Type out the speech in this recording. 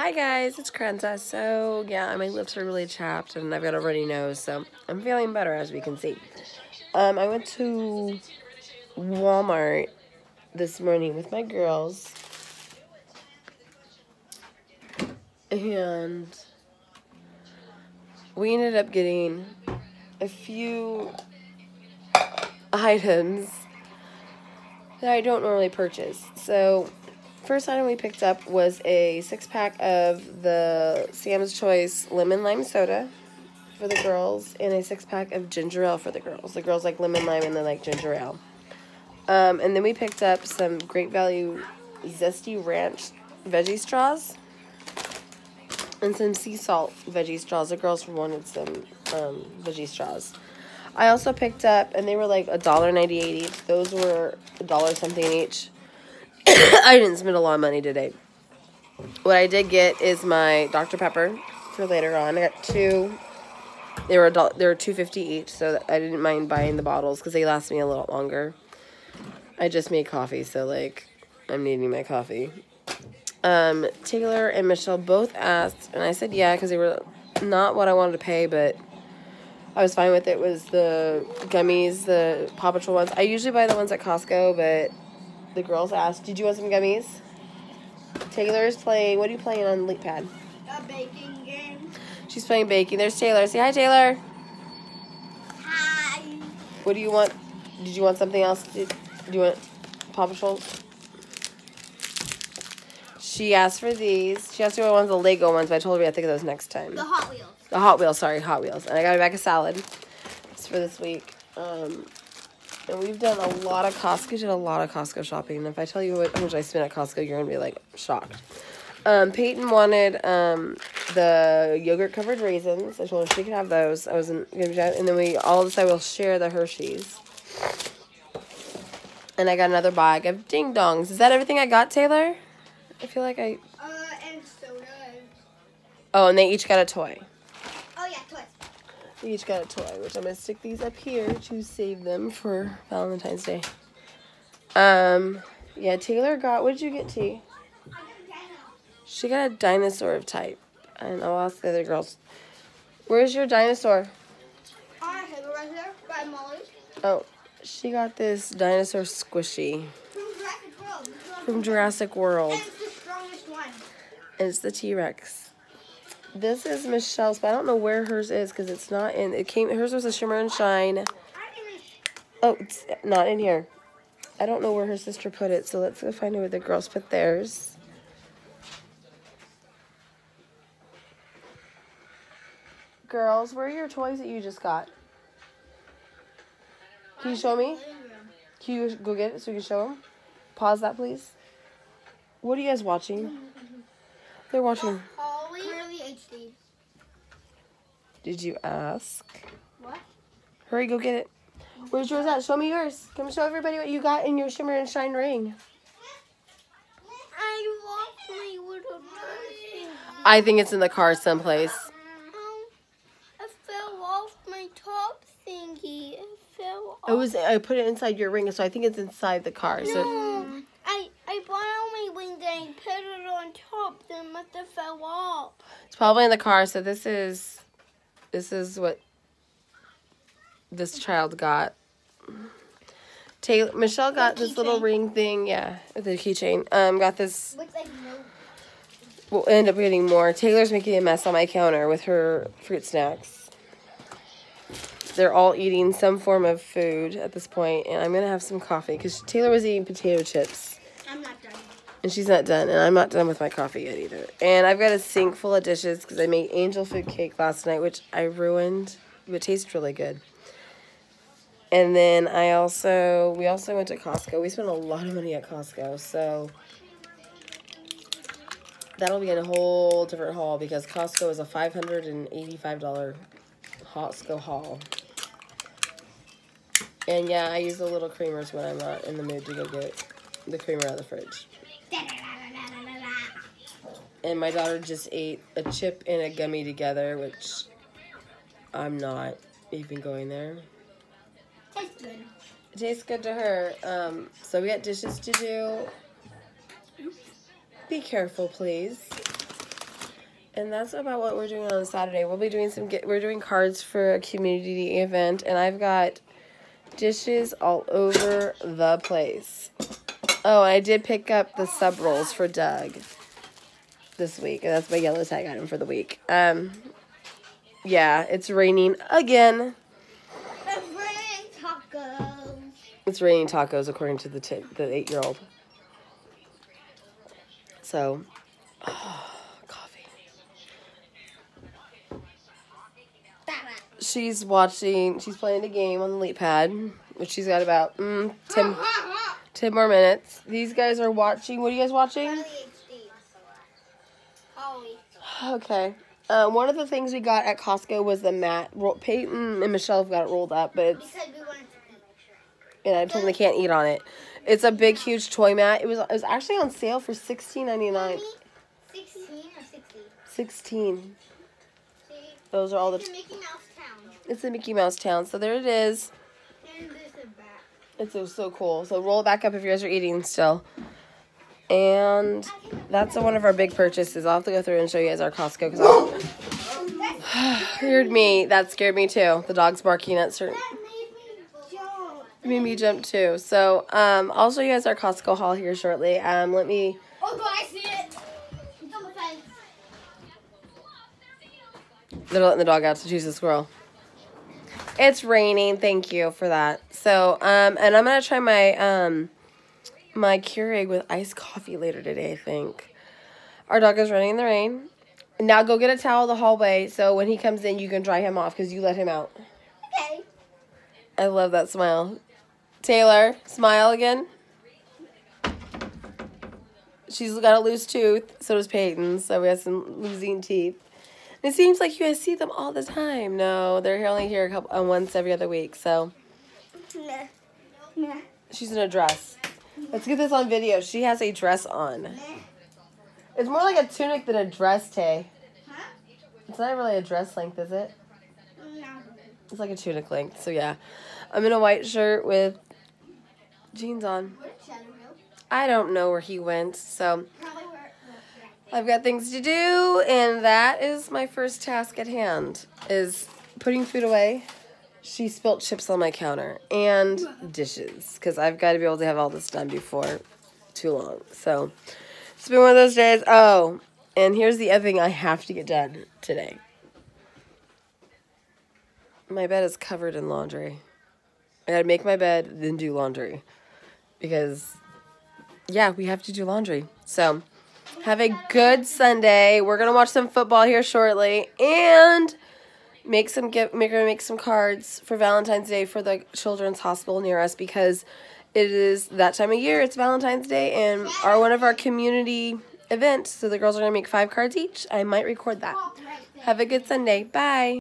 Hi guys, it's Karenza. So yeah, my lips are really chapped and I've got a runny nose, so I'm feeling better as we can see. Um, I went to Walmart this morning with my girls and we ended up getting a few items that I don't normally purchase. So First item we picked up was a six pack of the Sam's Choice lemon lime soda for the girls and a six pack of ginger ale for the girls. The girls like lemon lime and they like ginger ale. Um, and then we picked up some Great Value Zesty Ranch veggie straws and some sea salt veggie straws. The girls wanted some um, veggie straws. I also picked up, and they were like a dollar each. Those were a dollar something each. I didn't spend a lot of money today. What I did get is my Dr. Pepper for later on. I got two. They were adult, they were two fifty each, so I didn't mind buying the bottles because they last me a lot longer. I just made coffee, so like I'm needing my coffee. Um, Taylor and Michelle both asked, and I said yeah because they were not what I wanted to pay, but I was fine with it. Was the gummies, the Paw Patrol ones? I usually buy the ones at Costco, but the girls asked, "Did you want some gummies?" Taylor's playing. What are you playing on Leap Pad? A baking game. She's playing baking. There's Taylor. Say hi, Taylor. Hi. What do you want? Did you want something else? Did, do you want Paw Patrol? She asked for these. She asked me what ones the Lego ones, but I told her we had to think of those next time. The Hot Wheels. The Hot Wheels, sorry, Hot Wheels. And I got a bag of salad. It's for this week. Um, and we've done a lot of Costco. Did a lot of Costco shopping. And if I tell you what, how much I spent at Costco, you're gonna be like shocked. Um, Peyton wanted um, the yogurt covered raisins. I told her she could have those. I wasn't gonna do that. And then we all decided we'll share the Hershey's. And I got another bag of ding dongs. Is that everything I got, Taylor? I feel like I. Uh, and soda. Oh, and they each got a toy. We each got a toy, which I'm gonna stick these up here to save them for Valentine's Day. Um, yeah, Taylor got. What did you get, T? She got a dinosaur of type, and I'll ask the other girls. Where's your dinosaur? I have it right there by Molly's. Oh, she got this dinosaur squishy From Jurassic World. Is from Jurassic World. And it's the strongest one. And it's the T Rex. This is Michelle's, but I don't know where hers is because it's not in. It came. Hers was a shimmer and shine. Oh, it's not in here. I don't know where her sister put it, so let's go find out where the girls put theirs. Girls, where are your toys that you just got? Can you show me? Can you go get it so we can show them? Pause that, please. What are you guys watching? They're watching. Holly. Clearly HD. Did you ask? What? Hurry, go get it. Where's yours at? Show me yours. Come show everybody what you got in your shimmer and shine ring. I lost my little thingy. I think it's in the car someplace. Um, I fell off my top thingy. It fell off. It was I put it inside your ring, so I think it's inside the car. No, I I bought out my wing and I put it on top. Then it must have fell off. it's probably in the car. So this is this is what this child got. Taylor Michelle got this little ring thing, yeah, the keychain. Um, got this. Looks like no. We'll end up getting more. Taylor's making a mess on my counter with her fruit snacks. They're all eating some form of food at this point, and I'm gonna have some coffee because Taylor was eating potato chips. I'm not. And she's not done, and I'm not done with my coffee yet either. And I've got a sink full of dishes because I made angel food cake last night, which I ruined, but tastes really good. And then I also, we also went to Costco. We spent a lot of money at Costco, so that'll be in a whole different haul because Costco is a $585 Costco haul. And yeah, I use the little creamers when I'm not in the mood to go get the creamer out of the fridge. And my daughter just ate a chip and a gummy together, which I'm not even going there. Tastes good. It tastes good to her. Um, so we got dishes to do. Be careful, please. And that's about what we're doing on Saturday. We'll be doing some get we're doing cards for a community event and I've got dishes all over the place. Oh, I did pick up the sub rolls for Doug this week. That's my yellow tag item for the week. Um yeah, it's raining again. It's raining tacos. It's raining tacos according to the the 8-year-old. So, coffee. She's watching, she's playing a game on the Leap Pad, which she's got about mm, 10, 10 more minutes. These guys are watching. What are you guys watching? Charlie HD. Holly. Okay. Um, one of the things we got at Costco was the mat. Peyton and Michelle have got it rolled up, but it's Because we wanted to eat. and I told them they can't eat on it. It's a big, huge toy mat. It was it was actually on sale for sixteen ninety nine. 16 or 60? Sixteen. Those are all the. It's a Mickey Mouse town. It's a Mickey Mouse town. So there it is. And this is back. It's so, so cool. So roll it back up if you guys are eating still. And that's one of our big purchases. I'll have to go through and show you guys our Costco because scared me. That scared me too. The dog's barking at certain. Made me jump. Made me jump too. So um, I'll show you guys our Costco haul here shortly. Um, let me. Oh, I see it? It's on the fence. They're letting the dog out to choose the squirrel. It's raining. Thank you for that. So, um, and I'm gonna try my um, my Keurig with iced coffee later today. I think our dog is running in the rain. Now go get a towel in the hallway so when he comes in you can dry him off because you let him out. Okay. I love that smile. Taylor, smile again. She's got a loose tooth. So does Peyton. So we have some losing teeth. It seems like you guys see them all the time. No, they're only here a couple uh, once every other week. So Nah. Nah. she's in a dress. Let's get this on video. She has a dress on. It's more like a tunic than a dress, Tay. Huh? It's not really a dress length, is it? No. It's like a tunic length. So yeah, I'm in a white shirt with jeans on. Where's Shadow Hill? I don't know where he went. So. I've got things to do, and that is my first task at hand, is putting food away. She spilt chips on my counter, and dishes, because I've got to be able to have all this done before too long. So, it's been one of those days. Oh, and here's the other thing I have to get done today. My bed is covered in laundry. I gotta make my bed, then do laundry. Because, yeah, we have to do laundry. So, have a good Sunday. We're gonna watch some football here shortly, and make some get. Gonna make some cards for Valentine's Day for the Children's Hospital near us because it is that time of year. It's Valentine's Day, and our one of our community events. So the girls are gonna make five cards each. I might record that. Have a good Sunday. Bye.